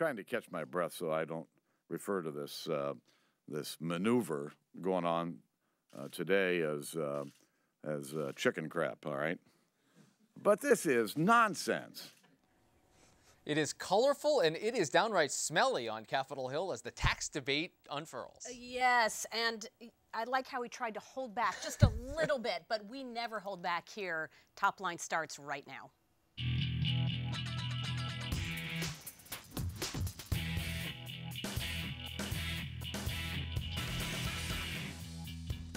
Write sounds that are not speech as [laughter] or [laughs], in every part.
trying to catch my breath so I don't refer to this uh, this maneuver going on uh, today as uh, as uh, chicken crap. All right, but this is nonsense. It is colorful and it is downright smelly on Capitol Hill as the tax debate unfurls. Yes, and I like how he tried to hold back just a little bit, but we never hold back here. Top line starts right now.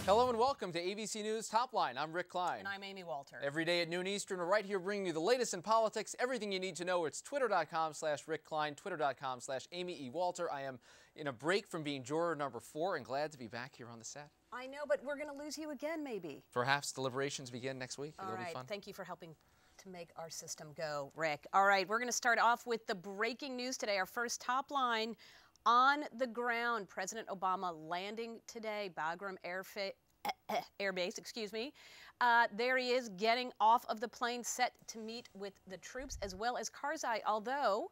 Hello and welcome to ABC News Top Line. I'm Rick Klein. And I'm Amy Walter. Every day at noon Eastern, we're right here bringing you the latest in politics, everything you need to know. It's twitter.com slash Rick Klein, twitter.com slash Amy E. Walter. I am in a break from being juror number four and glad to be back here on the set. I know, but we're going to lose you again, maybe. Perhaps deliberations begin next week. All It'll right. be fun. Thank you for helping to make our system go, Rick. All right, we're going to start off with the breaking news today. Our first top line on the ground. President Obama landing today, Bagram Airfa- [coughs] Air Base, excuse me. Uh, there he is getting off of the plane set to meet with the troops as well as Karzai, although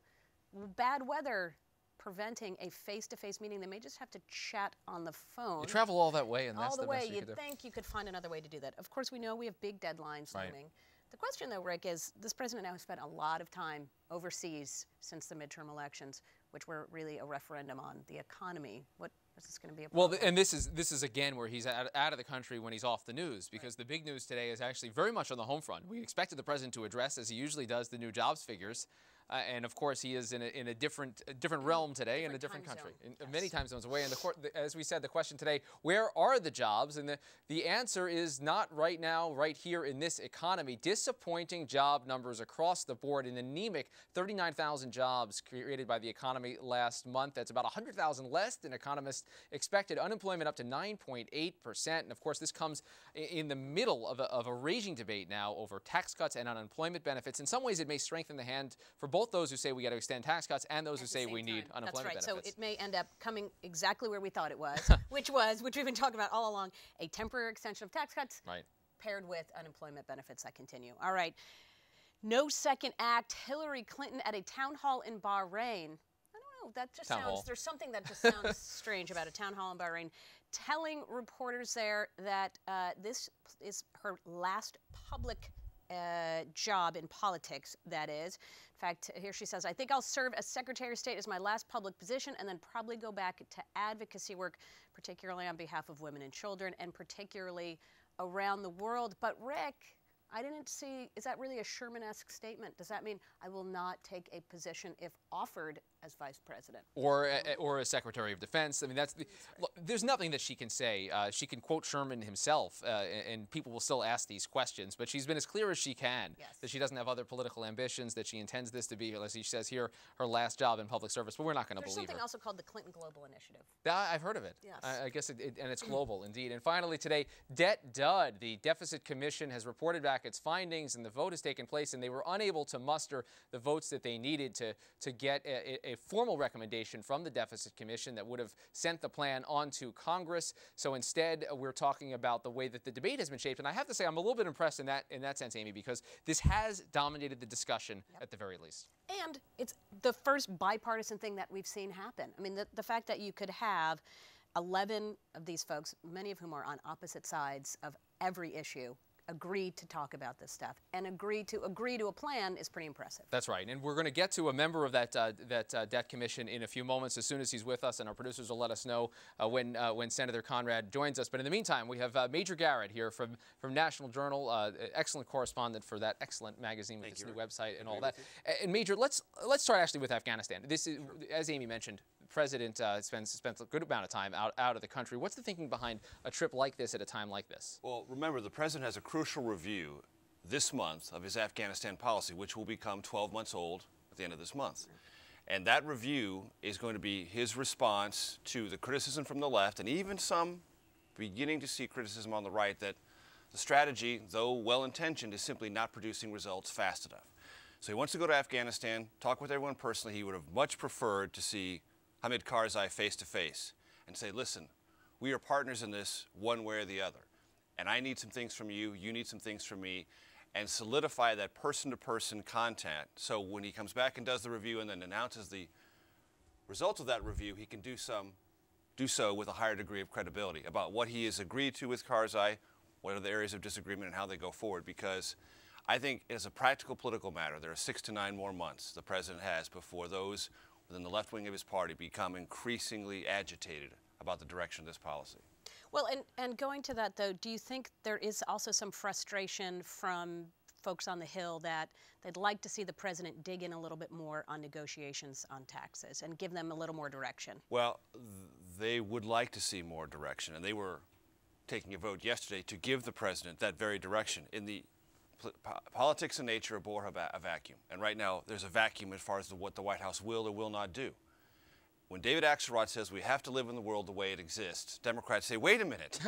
bad weather preventing a face-to-face meeting. They may just have to chat on the phone. You travel all that way, and that's all the, the way. best you You'd do. think you could find another way to do that. Of course, we know we have big deadlines Right. looming. The question, though, Rick, is this president now has spent a lot of time overseas since the midterm elections, which were really a referendum on the economy. What is this going to be a Well, th- and this is this is again where he's out, out of the country when he's off the news because the big news today is actually very much on the home front. We expected the president to address, as he usually does, the new jobs figures, uh, and of course he is in a, in a different a different realm today in a different Different country, in, zone, many yes. time zones away. And the, as we said, the question today: Where are the jobs? And the the answer is not right now, right here in this economy. Disappointing job numbers across the board. An anemic 39,000 jobs created by the economy last month. That's about 100,000 less than economists expected. Unemployment up to 9.8%. And of course, this comes in the middle of a, of a raging debate now over tax cuts and unemployment benefits. In some ways, it may strengthen the hand for both those who say we got to extend tax cuts and those who At the say we need unemployment That's right. benefits. So it may end up coming exactly where we thought it was, [laughs] which was, which we've been talking about all along, a temporary extension of tax cuts right. paired with unemployment benefits that continue. All right. No second act. Hillary Clinton at a town hall in Bahrain. I don't know. That just Town sounds. hall. There's something that just [laughs] sounds strange about a town hall in Bahrain, telling reporters there that uh, this is her last public. Uh, job in politics, that is. In fact, here she says, I think I'll serve as Secretary of State as my last public position and then probably go back to advocacy work, particularly on behalf of women and children and particularly around the world. But Rick, I didn't see, is that really a Sherman esque statement? Does that mean I will not take a position if offered as vice president? or a, or a secretary of defense. I mean, that's the, look, there's nothing that she can say. Uh, she can quote Sherman himself, uh, and, people will still ask these questions. But she's been as clear as she can Yes. that she doesn't have other political ambitions. That she intends this to be, as she says here, her last job in public service. But we're not going to There's believe something her. also called the Clinton Global Initiative. I've heard of it. Yes. I, I guess it, it- and it's global indeed. And finally today, debt dud. The deficit commission has reported back its findings, and the vote has taken place, and they were unable to muster the votes that they needed to to get a, a- formal recommendation from the deficit commission that would have sent the plan on to Congress. So instead, uh, we're talking about the way that the debate has been shaped. And I have to say, I'm a little bit impressed in that in that sense, Amy, because this has dominated the discussion at the very least. And it's the first bipartisan thing that we've seen happen. I mean, the, the fact that you could have 11 of these folks, many of whom are on opposite sides of every issue, agree to talk about this stuff and agree to agree to a plan is pretty impressive. That's right, and we're going to get to a member of that uh, that uh, debt commission in a few moments as soon as he's with us, and our producers will let us know uh, when uh, when Senator Conrad joins us. But in the meantime, we have uh, Major Garrett here from from National Journal, uh, excellent correspondent for that excellent magazine with its new website and all that. And Major, let's let's start actually with Afghanistan. This is, as Amy mentioned, the President uh, spends spent a good amount of time out out of the country. What's the thinking behind a trip like this at a time like this? Well, remember, the president has a crucial review this month of his Afghanistan policy, which will become 12 months old at the end of this month. And that review is going to be his response to the criticism from the left and even some beginning to see criticism on the right that the strategy, though well intentioned, is simply not producing results fast enough. So he wants to go to Afghanistan, talk with everyone personally. He would have much preferred to see Hamid Karzai face to face and say, listen, we are partners in this one way or the other. And I need some things from you, you need some things from me, and solidify that person to person contact. So when he comes back and does the review and then announces the results of that review, he can do some do so with a higher degree of credibility about what he has agreed to with Karzai, what are the areas of disagreement, and how they go forward. Because I think, as a practical political matter, there are six to nine more months the president has before those within the left wing of his party become increasingly agitated about the direction of this policy. Well, and, and going to that though, do you think there is also some frustration from folks on the Hill that they'd like to see the president dig in a little bit more on negotiations on taxes and give them a little more direction? Well, they would like to see more direction, and they were taking a vote yesterday to give the president that very direction. In the politics and nature abhor a, vacuum, and right now there's a vacuum as far as the, what the White House will or will not do. When David Axelrod says we have to live in the world the way it exists, Democrats say, "Wait a minute." [laughs]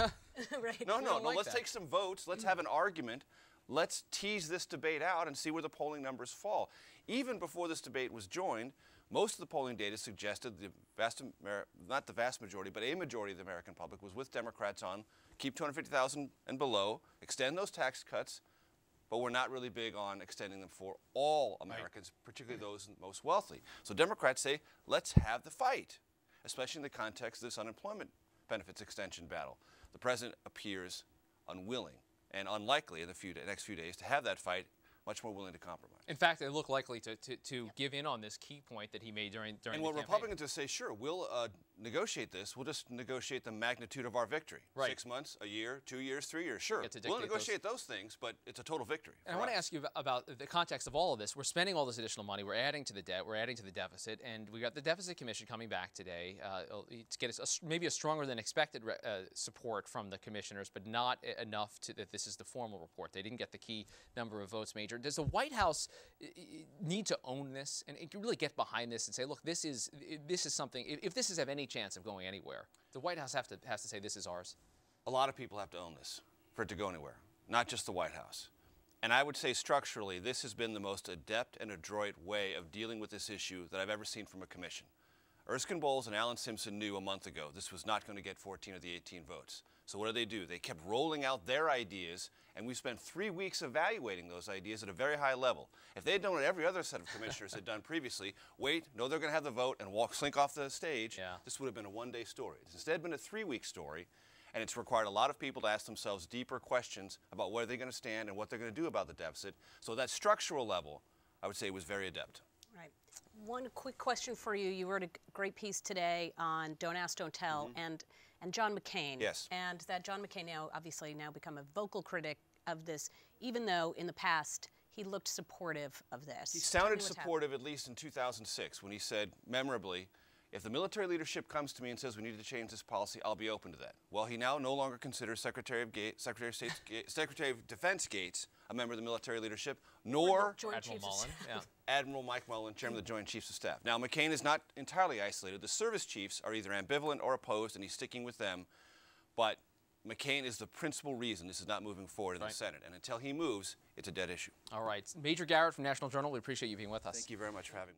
right. No, no, no. like let's that. take some votes. Let's have an argument. Let's tease this debate out and see where the polling numbers fall. Even before this debate was joined, most of the polling data suggested the vast, not the vast majority, but a majority of the American public was with Democrats on keep 250,000 and below, extend those tax cuts, but we're not really big on extending them for all Americans, particularly those most wealthy. So Democrats say, let's have the fight, especially in the context of this unemployment benefits extension battle. The president appears unwilling and unlikely in the few, next few days to have that fight, much more willing to compromise. In fact, they look likely to, to, to give in on this key point that he made during during And the what campaign. Republicans say, sure, we'll uh, negotiate this. We'll just negotiate the magnitude of our victory. Right. Six months, a year, two years, three years. Sure, we'll dictate those. negotiate those. things, but it's a total victory. And I for want to ask you about the context of all of this. We're spending all this additional money. We're adding to the debt. We're adding to the deficit, and we got the deficit commission coming back today uh, to get us a s maybe a stronger than expected re- uh, support from the commissioners, but not enough to that this is the formal report. They didn't get the key number of votes major. Does the White House need to own this and, really get behind this and say, look, this is this is something. If, if this is have any chance of going anywhere, the White House have to has to say this is ours. a lot of people have to own this for it to go anywhere, not just the White House. And I would say structurally, this has been the most adept and adroit way of dealing with this issue that I've ever seen from a commission. Erskine Bowles and Alan Simpson knew a month ago this was not going to get 14 of the 18 votes. So what did they do? They kept rolling out their ideas, and we spent three weeks evaluating those ideas at a very high level. If they had done what every other set of commissioners had done previously, wait, know they're going to have the vote, and walk [laughs] slink off the stage, Yeah. this would have been a one-day story. It's instead been a three-week story, and it's required a lot of people to ask themselves deeper questions about where they're going to stand and what they're going to do about the deficit. So that structural level, I would say, was very adept. One quick question for you. You wrote a great piece today on Don't Ask, Don't Tell, mm-hmm. and and John McCain. Yes. And that John McCain now obviously now become a vocal critic of this, even though in the past he looked supportive of this. He sounded supportive at least in 2006 when he said, memorably, if the military leadership comes to me and says we need to change this policy, I'll be open to that. Well, he now no longer considers Secretary of, Ga- Secretary of, State, Ga- Secretary of Defense Gates a member of the military leadership, nor Joint Admiral Chiefs Mullen, yeah. [laughs] Admiral Mike Mullen, Chairman of the Joint Chiefs of Staff. Now, McCain is not entirely isolated. The service chiefs are either ambivalent or opposed, and he's sticking with them. But McCain is the principal reason this is not moving forward in Right. the Senate. And until he moves, it's a dead issue. All right, Major Garrett from National Journal. We appreciate you being with us. Thank you very much for having me.